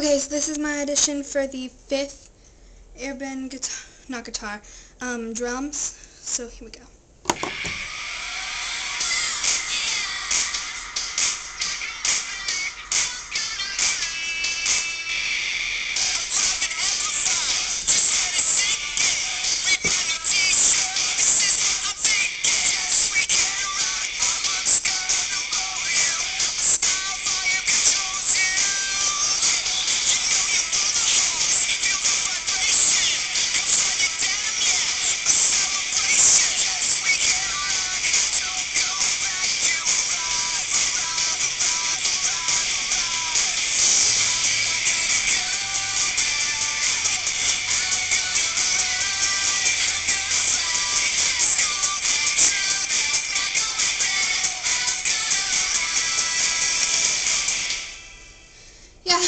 Okay, so this is my audition for the fifth Air Band guitar, not guitar, um, drums. So here we go. いや。